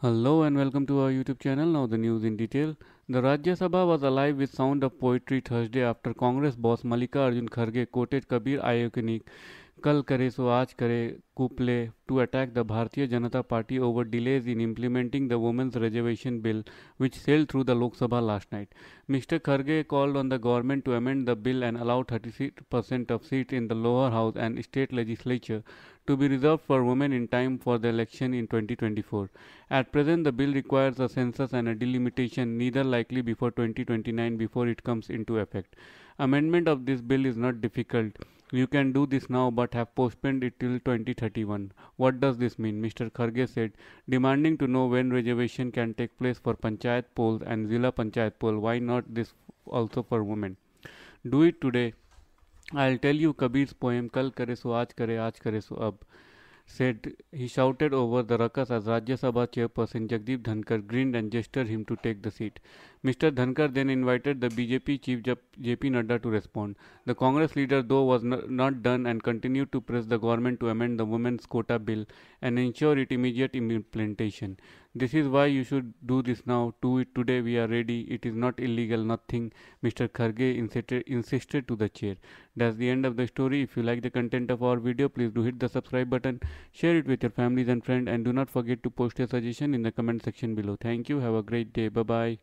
Hello and welcome to our YouTube channel. Now the news in detail. The Rajya Sabha was alive with sound of poetry Thursday after Congress boss Mallikarjun Kharge quoted Kabir Ayoknik कल करे सो आज करे couple to attack the Bharatiya Janata Party over delays in implementing the women's reservation bill which sailed through the Lok Sabha last night. Mr. Kharge called on the government to amend the bill and allow 30% of seats in the lower house and state legislature to be reserved for women in time for the election in 2024. At present, the bill requires a census and a delimitation neither likely before 2029 before it comes into effect. Amendment of this bill is not difficult. you can do this now but have postponed it till 2031. What does this mean? Mr. Kharge said, demanding to know when reservation can take place for Panchayat polls and Zilla Panchayat poll. Why not this also for women? Do it today. I'll tell you Kabir's poem Kal kare so aaj kare aaj kare so ab said he shouted over the ruckus as Rajya Sabha chairperson Jagdeep Dhankar grinned and gestured him to take the seat. Mr. Dhankar then invited the BJP chief JP Nadda to respond. The Congress leader, though, was not done and continued to press the government to amend the women's quota bill and ensure its immediate implementation. This is why you should do this now. Do it today. We are ready. It is not illegal. Nothing. Mr. Kharge insisted, insisted to the chair. That's the end of the story. If you like the content of our video, please do hit the subscribe button, share it with your families and friends, and do not forget to post your suggestion in the comment section below. Thank you. Have a great day. Bye bye.